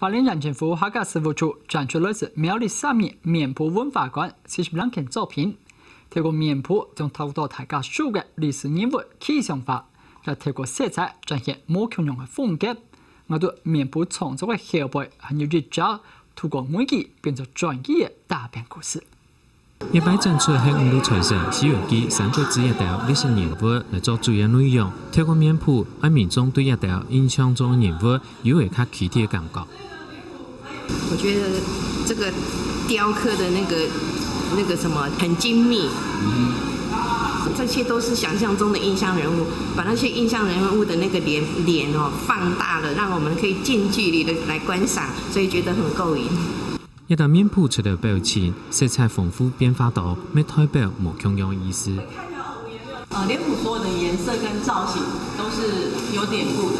花莲县政府客家事务处展出来自苗栗三面面谱文化馆四十两件作品，透过面部将透过大家熟的历史人物气象化，再透过色彩展现某强用的风格。我对面部创作的后辈很有热照，透过每集变成传奇的大片故事。一摆展出系五路财神、西游记三国志一条历史人物来做主要内容，透过面谱，让民众对一条印象中的人物有会较具体的感觉。我觉得这个雕刻的那个那个什么很精密，这些都是想象中的印象人物，把那些印象人物的那个脸脸哦放大了，让我们可以近距离的来观赏，所以觉得很够瘾。一道面谱出的表情，色彩丰富，变化多，没代表无同样意思。呃，脸谱所有的颜色跟造型都是有典故的。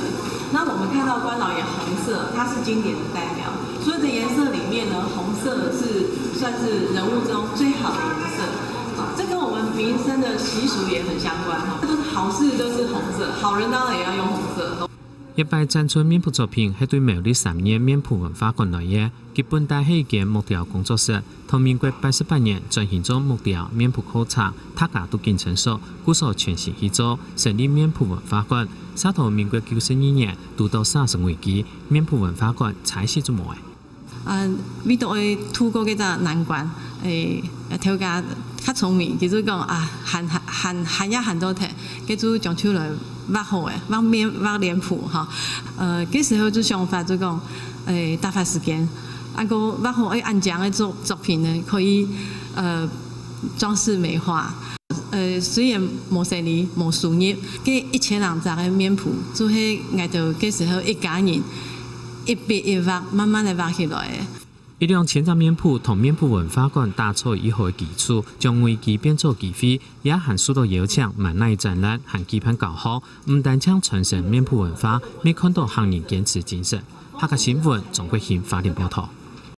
那我们看到关老爷红色，它是经典的代表。所有的颜色里面呢，红色是算是人物中最好的颜色。啊，这跟我们民生的习俗也很相关哈。都是好事都是红色，好人当然也要用红色。一摆展出面部作品，系对苗栗三年面部文化馆来嘅。基本大系一间木雕工作室，同民国八十八年转型做木雕面部考察，大家都经成熟，故所全新去做，成立面部文化馆。沙头民国九十二年拄到三十危机，面部文化馆才是做模嗯，遇到诶突过几只难关，诶，条家较聪明，其实讲啊闲闲闲一 hand 到睇，跟住讲出来画好诶，画面画脸谱哈。呃，嗰时候就想法就讲，诶，打发时间，啊个画好诶，安讲诶作作品呢，可以呃装饰美化。呃，虽然冇生意冇收入，嗰一千两张诶面谱，就系挨到嗰时候一家人。一笔一画，慢慢的画起来。一辆千张面谱同面谱文化馆打造以后的基础，将危机变作机会，也含许多邀请、万奈展览和基盘搞好，唔单将传承面谱文化，没看到行业坚持精神。下个新闻，中国新发电报道。